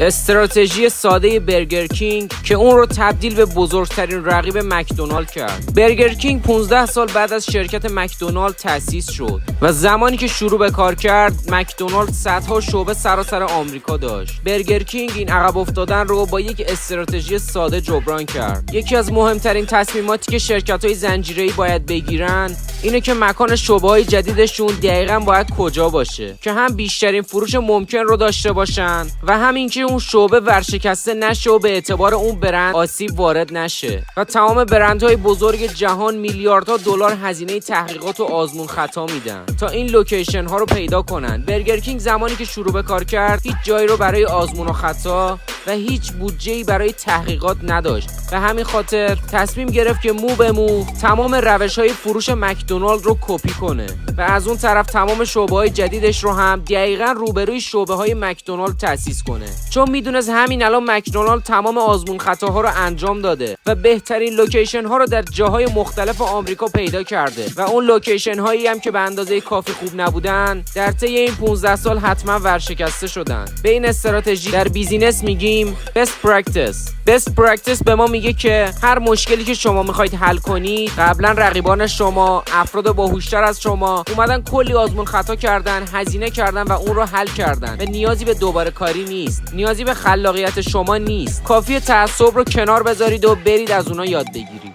استراتژی ساده برگر کینگ که اون رو تبدیل به بزرگترین رقیب مکدونالد کرد. برگر کینگ 15 سال بعد از شرکت مکدونالد تأسیس شد و زمانی که شروع به کار کرد مکدونالد صدها شعبه سراسر آمریکا داشت. برگر کینگ این عقب افتادن رو با یک استراتژی ساده جبران کرد. یکی از مهمترین تصمیماتی که شرکت های زنجیره‌ای باید بگیرن اینه که مکان شعبه جدیدشون دقیقا باید کجا باشه. که هم بیشترین فروش ممکن رو داشته باشن و هم اینکه اون شعبه ورشکسته نشه و به اعتبار اون برند آسیب وارد نشه. و تمام برندهای بزرگ جهان میلیاردها دلار هزینه تحقیقات و آزمون خطا میدن. تا این location ها رو پیدا کنن. برگر کینگ زمانی که شروع به کار کرد هیچ جایی رو برای آزمون و خطا و هیچ بودجه برای تحقیقات نداشت. و همین خاطر تصمیم گرفت که مو به مو تمام روش های فروش مکدونالد رو کپی کنه و از اون طرف تمام شعبه های جدیدش رو هم دقیقا روبروی شعبه های مکدونالد تأسیس کنه. چون می‌دونست همین الان مکدونالد تمام آزمون خطاها رو انجام داده و بهترین لوکیشن ها رو در جاهای مختلف آمریکا پیدا کرده و اون location هایی هم که به اندازه کافی خوب نبودن در طی این 15 سال حتما ورشکسته شدن. به این استراتژی در business میگیم best practice. best practice به ما میگه که هر مشکلی که شما می‌خواید حل کنید قبلا رقیبان شما افراد باهوشتر از شما اومدن کلی آزمون خطا کردن هزینه کردن و اون رو حل کردن. و نیازی به دوباره کاری نیست. نیازی به خلاقیت شما نیست. کافی تعصب رو کنار بذارید و برید از اونها یاد بگیرید.